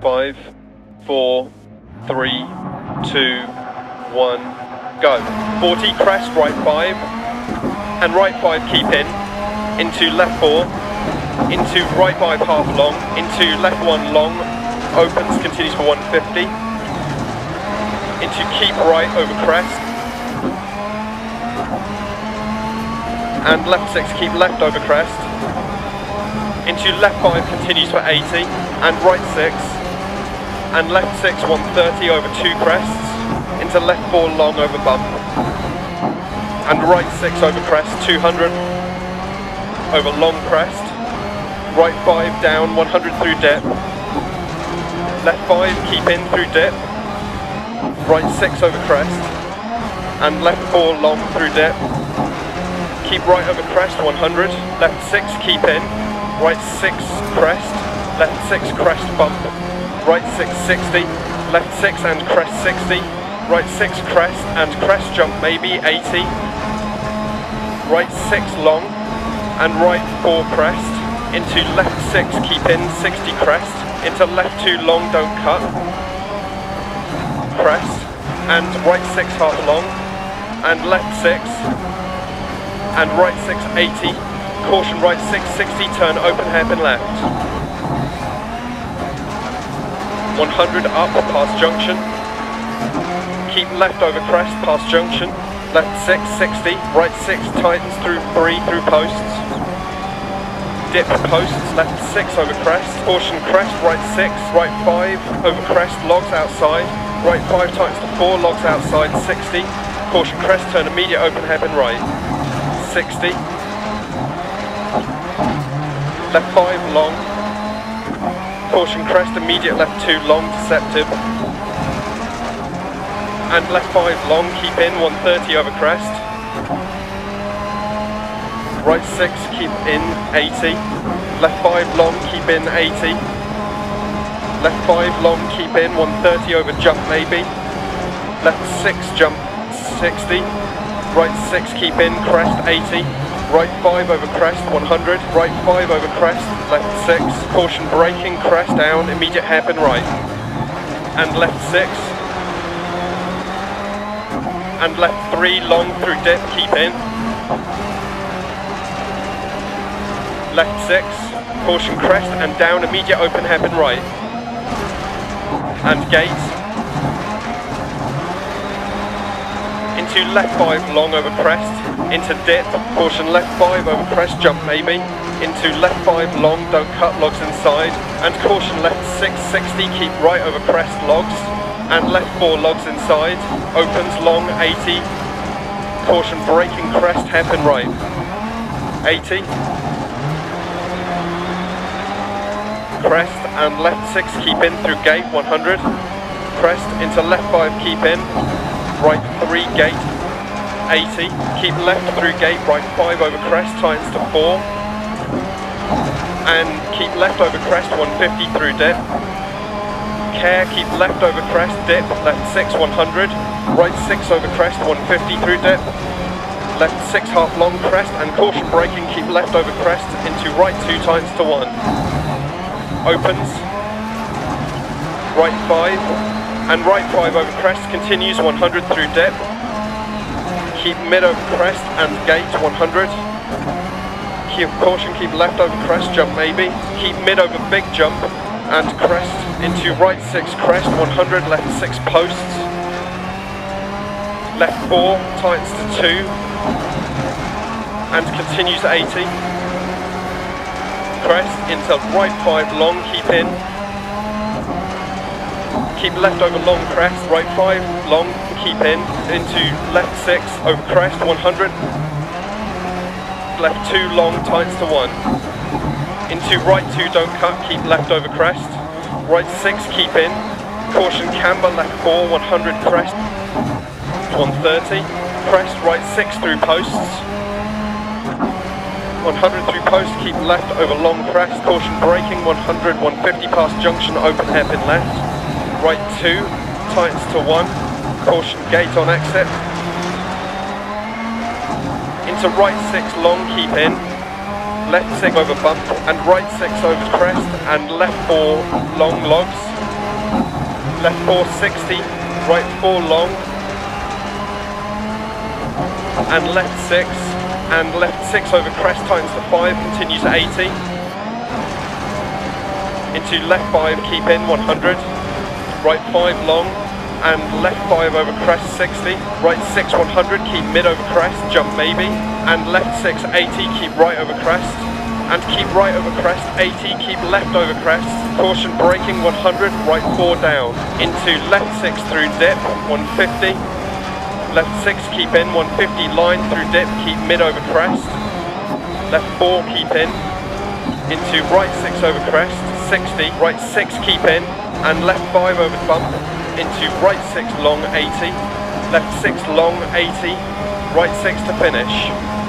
Five, four, three, two, one, go. 40, crest, right five, and right five, keep in, into left four, into right five, half long, into left one, long, opens, continues for 150, into keep right over crest, and left 6 keep left over crest. Into left 5 continues for 80 and right 6 and left 6 130 over 2 crests. Into left 4 long over bump. And right 6 over crest 200 over long crest. Right 5 down 100 through dip. Left 5 keep in through dip. Right 6 over crest. And left 4 long through dip. Keep right over crest 100, left 6 keep in, right 6 crest, left 6 crest bump, right 660, left 6 and crest 60, right 6 crest and crest jump maybe 80, right 6 long and right 4 crest, into left 6 keep in 60 crest, into left 2 long don't cut, crest and right 6 half long. And left 6 and right 680, caution right 660, turn open hairpin left. 100 up past junction, keep left over crest past junction, left 660, right 6 tightens through 3 through posts, dip posts, left 6 over crest, caution crest, right 6, right 5 over crest, logs outside, right 5 tightens to 4, logs outside 60, caution crest, turn immediate open hairpin right. 60. Left 5 long. Caution crest, immediate left 2 long, deceptive. And left 5 long, keep in, 130 over crest. Right 6, keep in, 80. Left 5 long, keep in, 80. Left 5 long, keep in, 130 over jump maybe. Left 6 jump, 60 right 6 keep in, crest 80, right 5 over crest 100, right 5 over crest, left 6, caution braking, crest down, immediate hairpin right, and left 6, and left 3 long through dip, keep in, left 6, caution crest and down, immediate open hairpin right, and gate, into left 5 long over crest, into dip, caution left 5 over crest jump maybe, into left 5 long don't cut logs inside, and caution left 660 keep right over crest logs, and left 4 logs inside, opens long 80, caution braking crest hairpin right, 80, crest and left 6 keep in through gate 100, crest into left 5 keep in, right 3 gate 80, keep left through gate, right 5 over crest, times to 4, and keep left over crest, 150 through dip, care, keep left over crest, dip, left 6, 100, right 6 over crest, 150 through dip, left 6 half long crest, and caution braking, keep left over crest, into right 2 times to 1, opens, right 5, and right 5 over crest continues 100 through dip. Keep mid over crest and gate 100. Keep caution, keep left over crest, jump maybe. Keep mid over big jump and crest into right 6 crest 100, left 6 posts. Left 4 tightens to 2 and continues 80. Crest into right 5 long, keep in keep left over long crest, right 5 long, keep in, into left 6 over crest, 100, left 2 long, tights to 1, into right 2 don't cut, keep left over crest, right 6 keep in, caution camber, left 4, 100 crest, 130, crest, right 6 through posts, 100 through post, keep left over long crest, caution braking, 100, 150 past junction, open hairpin left, right 2, tightens to 1, caution gate on exit. Into right 6 long, keep in, left 6 over bump, and right 6 over crest, and left 4 long logs. left 4 60, right 4 long, and left 6, and left 6 over crest tightens to 5, continues to 80, into left 5, keep in 100, right 5 long, and left 5 over crest 60, right 6 100, keep mid over crest, jump maybe, and left 6 80, keep right over crest, and keep right over crest, 80, keep left over crest, caution braking 100, right 4 down, into left 6 through dip, 150, left 6 keep in, 150 line through dip, keep mid over crest, left 4 keep in, into right 6 over crest, 60, right 6 keep in, and left 5 over the bump, into right 6 long 80, left 6 long 80, right 6 to finish,